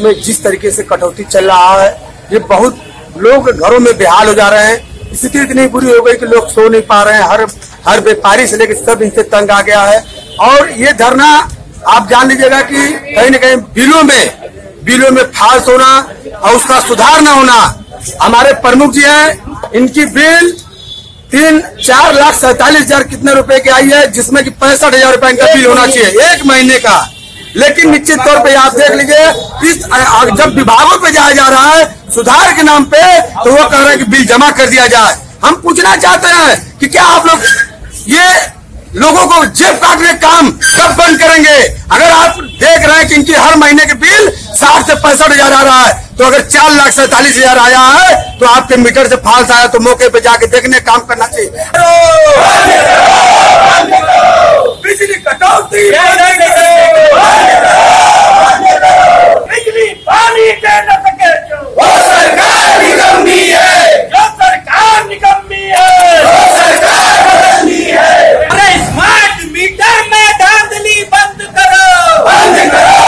समय जिस तरीके से कटौती चल रहा है, ये बहुत लोग घरों में बेहाल हो जा रहे हैं। स्थिति इतनी बुरी हो गई कि लोग सो नहीं पा रहे हैं। हर हर व्यापारी से लेकर सब इनसे तंग आ गया है। और ये धरना, आप जान लीजिएगा कि कहीं न कहीं बिलों में बिलों में फाल्स होना और उसका सुधार न होना, हमारे प्रमुख जी हैं। इनकी बिल तीन, चार लाख सैतालीस हज़ार कितने रुपए की आई है, जिसमें कि पैंसठ हज़ार रुपए का बिल होना चाहिए, एक महीने का। लेकिन निश्चित तौर पे आप देख लीजिए इस जब विभागों पे जाया जा रहा है सुधार के नाम पे तो वो कह रहे हैं कि बिल जमा कर दिया जाए। हम पूछना चाहते हैं कि क्या आप लोग ये लोगों को जेब काटने का काम कब बंद करेंगे? अगर आप देख रहे हैं कि इनकी हर महीने के बिल साठ से पैंसठ हज़ार आ रहा है तो अगर चार लाख सैतालीस हज़ार आया है तो आपके मीटर से फाल्स आया तो मौके पे जाके देखने काम करना चाहिए। बिजली कटौती बंद करो बिजली पानी दे न सके जो वो सरकार निकम्मी है जो सरकार निकम्मी है वो सरकार बदलनी है अरे स्मार्ट मीटर में धांधली बंद करो बंद करो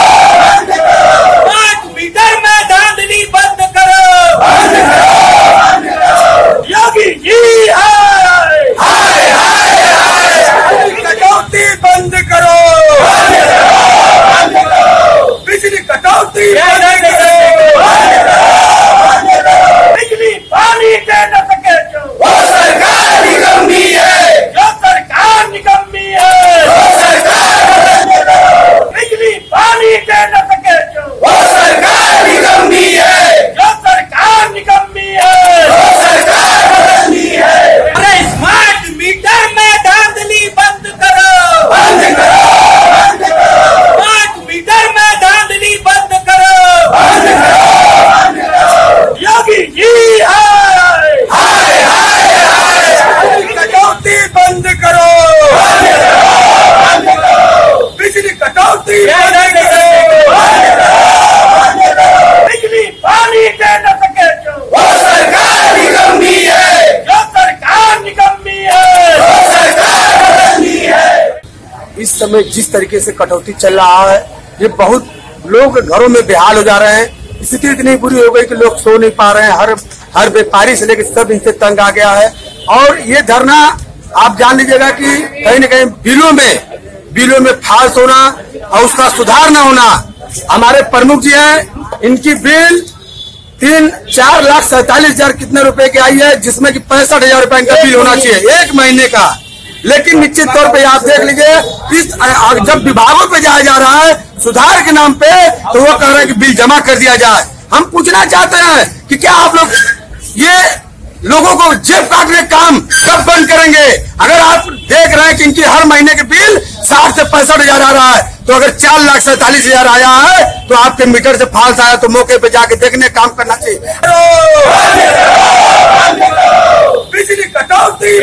बंद करो स्मार्ट मीटर में धांधली बंद करो बंद करो बंद करो योगी जी हाय हाय हाय हाय कटौती बंद करो बंद करो बंद करो बिजली कटौती बंद बंद करो करो बंद करो बिजली पानी दे न सके जो वो सरकार निकम्मी है जो सरकार निकम्मी है वो सरकार बदलनी है बिजली पानी दे न सके जो वो सरकार निकम्मी है जो सरकार निकम्मी है वो सरकार बदलनी है अरे स्मार्ट मीटर में धांधली बंद करो बंद करो बंद करो स्मार्ट मीटर में धांधली बंद करो बंद करो बंद करो योगी जी हाय हाय हाय हाय कटौती बंद करो बंद करो बंद करो बिजली कटौती बंद बंद करो करो बंद करो बंद करो बिजली पानी न सके जो। वो सरकार निकम्मी है। जो सरकार निकम्मी है। वो सरकार बदलनी है। इस समय जिस तरीके से कटौती चल रहा है ये बहुत लोग घरों में बेहाल हो जा रहे हैं। स्थिति इतनी बुरी हो गई कि लोग सो नहीं पा रहे हैं। हर हर व्यापारी से लेकर सब इनसे तंग आ गया है। और ये धरना आप जान लीजिएगा कि कहीं न कहीं बिलों में बिलों में फाल्स होना और उसका सुधार न होना हमारे प्रमुख जी हैं इनकी बिल तीन चार लाख सैतालीस हज़ार कितने रुपए की आई है, जिसमें कि पैंसठ हज़ार रुपए का बिल होना चाहिए, एक महीने का। लेकिन निश्चित तौर पे आप देख लीजिए, इस जब विभागों पे जाया जा रहा है, सुधार के नाम पे तो वो कह रहे हैं कि बिल जमा कर दिया जाए। हम पूछना चाहते हैं कि क्या आप लोग ये लोगों को जेब काटने काम कब बंद करेंगे? अगर आप देख रहे हैं कि इनकी हर महीने के बिल साठ से पैंसठ हज़ार आ रहा है। तो अगर चार लाख सैतालीस हज़ार आया है तो आपके मीटर से फाल्स आया तो मौके पे जाके देखने काम करना चाहिए। बिजली कटौती